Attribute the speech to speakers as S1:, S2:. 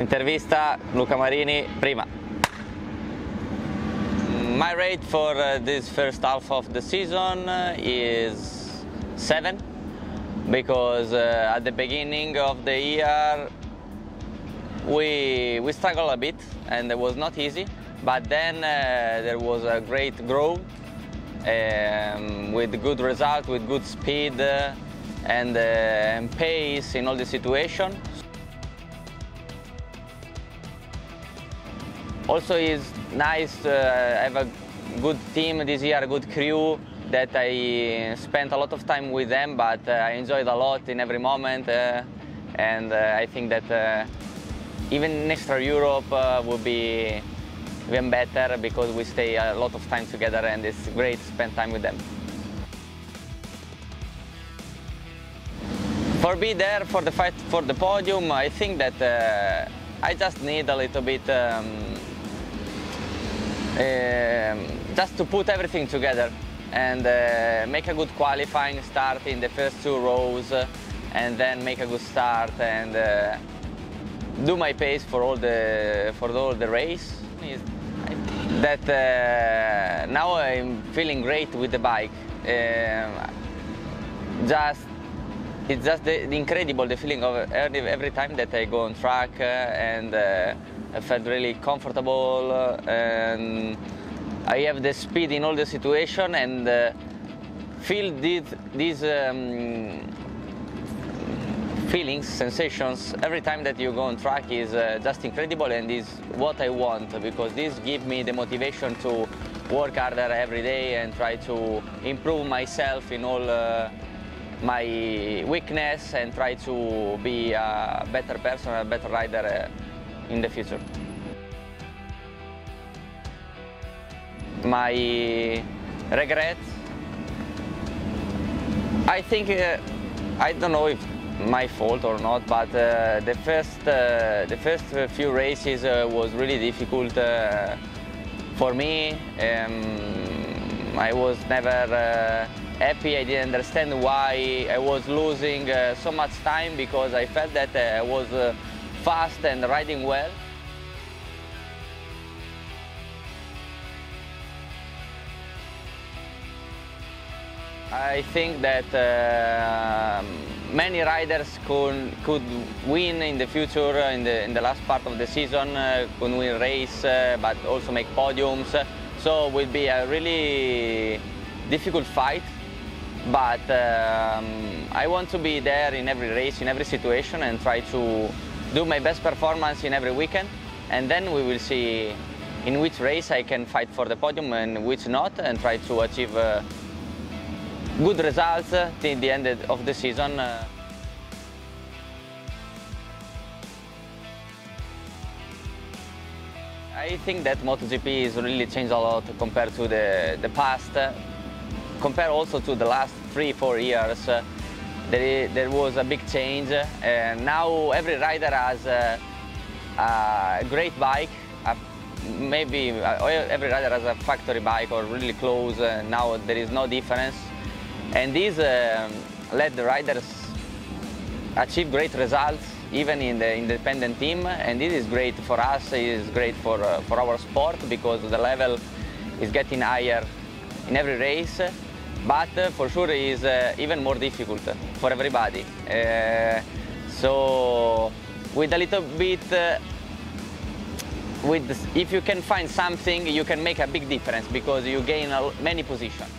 S1: Intervista Luca Marini, prima. My rate for uh, this first half of the season uh, is 7 because uh, at the beginning of the year we, we struggled a bit and it was not easy but then uh, there was a great growth um, with good result, with good speed uh, and, uh, and pace in all the situation. Also, it's nice to have a good team this year, a good crew that I spent a lot of time with them, but uh, I enjoyed a lot in every moment. Uh, and uh, I think that uh, even extra Europe uh, will be even better because we stay a lot of time together and it's great to spend time with them. For be there for the fight for the podium, I think that uh, I just need a little bit um, just to put everything together and uh, make a good qualifying start in the first two rows uh, and then make a good start and uh, do my pace for all the for all the race. That uh, now I'm feeling great with the bike. Um, just it's just the, the incredible the feeling of every, every time that I go on track uh, and I felt really comfortable uh, and I have the speed in all the situation and uh, feel these, these um, feelings, sensations every time that you go on track is uh, just incredible and is what I want because this gives me the motivation to work harder every day and try to improve myself in all uh, my weakness and try to be a better person, a better rider uh, in the future. My regret, I think, uh, I don't know if my fault or not, but uh, the first uh, the first few races uh, was really difficult uh, for me. Um, I was never uh, happy. I didn't understand why I was losing so much time because I felt that I was fast and riding well. I think that uh, many riders could, could win in the future, in the, in the last part of the season, uh, could win race, uh, but also make podiums. So it will be a really difficult fight, but um, I want to be there in every race, in every situation, and try to do my best performance in every weekend, and then we will see in which race I can fight for the podium and which not, and try to achieve uh, good results uh, till the end of the season. Uh. I think that MotoGP has really changed a lot compared to the, the past. Uh, compared also to the last three, four years, there, there was a big change. And now every rider has a, a great bike. A, maybe every rider has a factory bike or really close. now there is no difference and this uh, let the riders achieve great results even in the independent team and this is great for us, it is great for, uh, for our sport because the level is getting higher in every race but uh, for sure is uh, even more difficult for everybody. Uh, so with a little bit uh, with if you can find something you can make a big difference because you gain many positions.